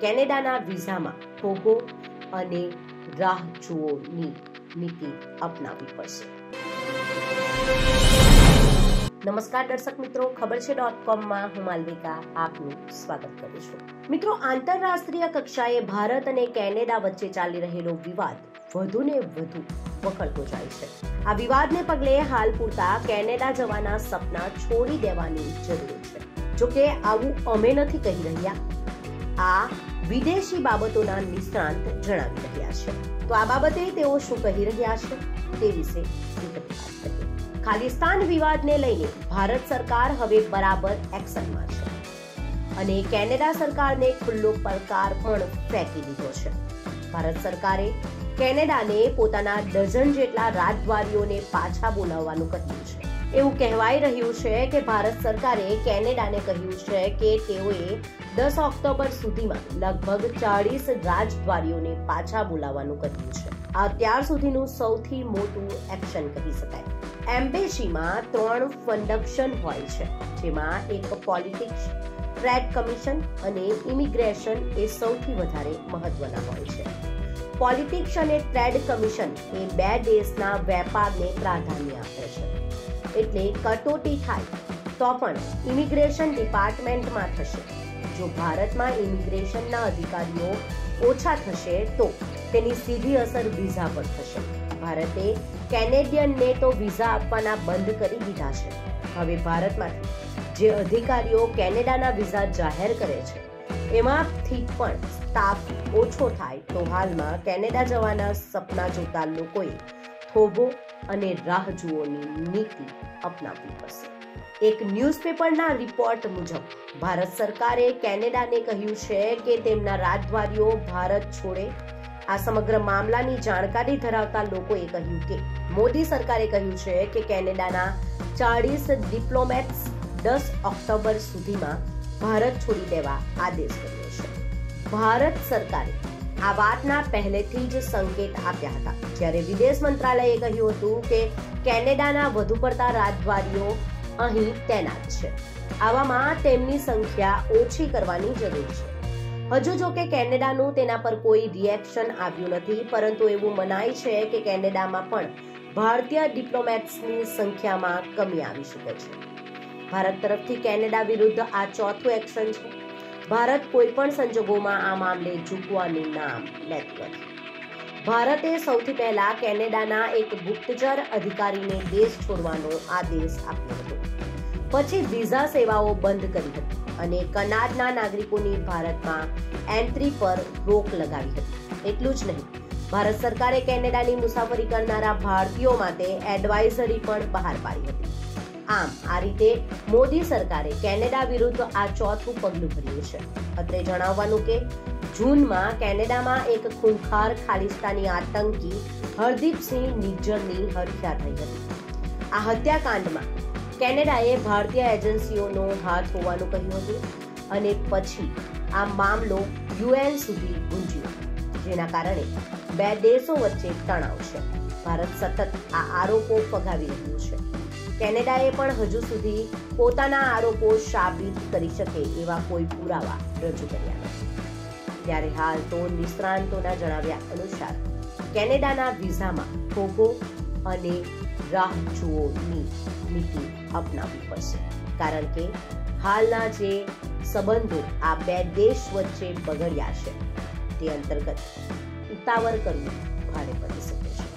કેનેડાના વિઝામાં થોભો અને રાહ જુઓની નીતિ અપનાવવી પડશે. નમસ્કાર દર્શક મિત્રો, ખબર છે ડોટ કોમમાં હું માલવિકા આપનું સ્વાગત કરું છું. મિત્રો, આંતરરાષ્ટ્રીય કક્ષાએ ભારત અને કેનેડા વચ્ચે ચાલી રહેલો વિવાદ વધુ ને વધુ વકરતો જાય છે. આ વિવાદને પગલે હાલ પૂરતા કેનેડા જવાના સપના છોડી દેવાની જરૂર છે. જો કે આવું અમે નથી કહી રહ્યા. આ વિદેશી બાબતોના નિષ્ણાંત જણાવી રહ્યા છે. તો આ બાબતે તેઓ શું કહી રહ્યા છે તે વિશે ખાલિસ્તાન વિવાદને લઈને ભારત સરકાર હવે બરાબર એક્શનમાં છે. અને કેનેડા સરકારને ખુલ્લો પડકાર પણ ફેંકી દીધો છે. ભારત સરકારે કેનેડાને પોતાના ડઝન જેટલા રાજદ્વારીઓને પાછા બોલાવવાનું કહ્યું છે. એવું કહેવાઈ રહ્યું છે કે ભારત સરકારે કેનેડાને કહ્યું છે કે તેઓએ દસ ઓક્ટોબર સુધીમાં લગભગ ચાળીસ રાજદ્વારીઓને પાછા બોલાવવાનું કહ્યું છે. આ ત્યાર સુધીનું સૌથી મોટું એક્શન કહી શકાય. એમ્બેસીમાં ત્રણ ફંડક્શન હોય છે, જેમાં એક પોલિટિક્સ, ટ્રેડ કમિશન અને ઇમિગ્રેશન એ સૌથી વધારે મહત્વના હોય છે. પોલિટિક્સ અને ટ્રેડ કમિશન એ બે દેશના વેપારને પ્રાધાન્ય આપે છે. એટલે કટોટી થાય. તો પણ ઇમિગ્રેશન ડિપાર્ટમેન્ટમાં થશે. જો ભારતમાં ઇમિગ્રેશનના અધિકારીઓ ઓછા થશે તો તેની સીધી અસર વિઝા પર થશે. ભારતે કેનેડિયનને તો વિઝા આપવાના બંધ કરી દીધા છે. હવે ભારતમાંથી જે અધિકારીઓ કેનેડાના વિઝા જાહેર કરે છે એમાંથી પણ સ્ટાફ ઓછો થાય તો હાલમાં કેનેડા જવાના સપના જોતા લોકોએ થોભો અને રાહજુઓની નીતિ અપનાવવી પડશે. એક ન્યૂઝપેપરના રિપોર્ટ મુજબ, ભારત સરકારે કેનેડાને કહ્યું છે કે તેમના રાજદ્વારીઓ ભારત છોડે. આ સમગ્ર મામલાની જાણકારી ધરાવતા લોકોએ કહ્યું કે, મોદી સરકારે કહ્યું છે કે કેનેડાના ચાળીસ ડિપ્લોમેટ્સ દસ ઓક્ટોબર સુધીમાં ભારત છોડી દેવા આદેશ કર્યો છે. ભારત સરકારે આ વાતના પહેલેથી જ સંકેત આપ્યા હતા. જ્યારે વિદેશ મંત્રાલયે કહ્યું હતું કે કેનેડાના વધુ પડતા રાજદ્વારીઓ અહીં તૈનાત છે. આવામાં તેમની સંખ્યા ઓછી કરવાની જરૂર છે. હજુ જો કે કેનેડાનું તેના પર કોઈ રિએક્શન આવ્યું નથી, પરંતુ એવું મનાય છે કે કેનેડામાં પણ ભારતીય ડિપ્લોમેટ્સની સંખ્યામાં કમી આવી શકે છે. ભારત તરફથી કેનેડા વિરુદ્ધ આ ચોથું એક્શન છે ભારત કોઈ પણ સંજોગોમાં આ મામલે ઝૂકવાનું નામ લેતું નથી. ભારતે સૌથી પહેલા કેનેડાના એક ગુપ્તચર અધિકારીને દેશ છોડવાનો આદેશ આપ્યો હતો. પછી વિઝા સેવાઓ બંધ કરી હતી અને કનાડના નાગરિકોની ભારતમાં એન્ટ્રી પર રોક લગાવી હતી. એટલું જ નહીં, ભારત સરકારે કેનેડાની મુસાફરી કરનારા ભારતીયો માટે એડવાઇઝરી પણ બહાર પાડી હતી. આમ, આ રીતે મોદી સરકારે કેનેડા વિરુદ્ધ આ ચોથું પગલું ભર્યું છે. અત્રે જણાવવાનું કે, જૂનમાં કેનેડામાં એક ખૂંખાર ખાલિસ્તાની આતંકી હરદીપસિંહ નિજ્જરની હત્યા થઈ હતી. આ હત્યાકાંડમાં કેનેડાએ ભારતીય એજન્સીઓનો હાથ હોવાનું કહ્યું હતું અને પછી આ મામલો યુએન સુધી ગુંજ્યો, જેના કારણે બે દેશો વચ્ચે તણાવ છે. ભારત સતત આ આરોપો ફગાવી રહ્યું છે. કેનેડાએ પણ હજુ સુધી પોતાના આરોપો સાબિત કરી શકે એવા કોઈ પુરાવા રજૂ કર્યા નથી. ત્યારે હાલ તો નિષ્ણાંતોના જણાવ્યા અનુસાર કેનેડાના વિઝામાં ખોખો અને રાહ જુઓની નીતિ અપનાવવી પડશે. કારણ કે હાલના જે સંબંધો આ બે દેશ વચ્ચે બગડ્યા છે, તે અંતર્ગત ઉતાવળ કરવું ભારે પડી શકે